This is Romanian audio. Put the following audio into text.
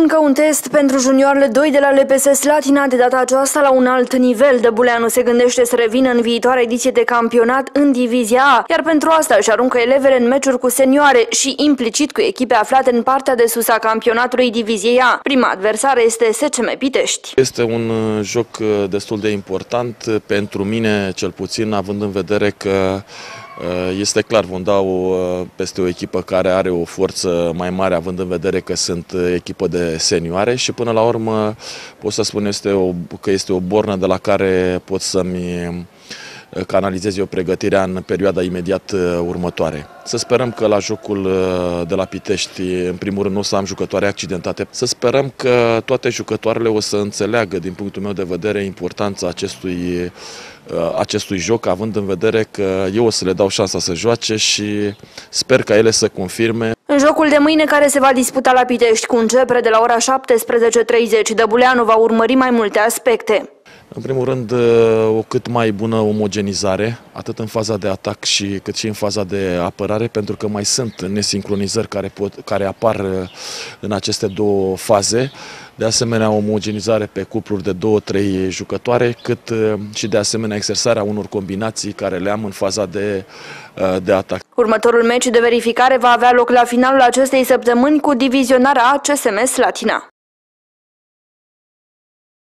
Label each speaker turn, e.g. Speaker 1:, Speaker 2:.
Speaker 1: Încă un test pentru juniorele 2 de la LPS Slatina, de data aceasta la un alt nivel. Dăbuleanu se gândește să revină în viitoarea ediție de campionat în Divizia A, iar pentru asta își aruncă elevele în meciuri cu senioare și implicit cu echipe aflate în partea de sus a campionatului Diviziei A. Prima adversară este SCM Pitești.
Speaker 2: Este un uh, joc uh, destul de important uh, pentru mine, cel puțin, având în vedere că Uh, este clar, vom da o, uh, peste o echipă care are o forță mai mare, având în vedere că sunt uh, echipă de senioare și până la urmă pot să spun este o, că este o bornă de la care pot să-mi canalizez eu pregătirea în perioada imediat următoare. Să sperăm că la jocul de la Pitești, în primul rând, nu o să am jucătoare accidentate. Să sperăm că toate jucătoarele o să înțeleagă, din punctul meu de vedere, importanța acestui Uh, acestui joc, având în vedere că eu o să le dau șansa să joace și sper ca ele să confirme.
Speaker 1: În jocul de mâine care se va disputa la Pitești cu începere de la ora 17.30, Dăbuleanu va urmări mai multe aspecte.
Speaker 2: În primul rând, uh, o cât mai bună omogenizare, atât în faza de atac și cât și în faza de apărare, pentru că mai sunt nesincronizări care, pot, care apar uh, în aceste două faze. De asemenea, omogenizare pe cupluri de două-trei jucătoare, cât uh, și de asemenea exersarea unor combinații care le am în faza de, de atac.
Speaker 1: Următorul meci de verificare va avea loc la finalul acestei săptămâni cu divizionarea CSM Slatina.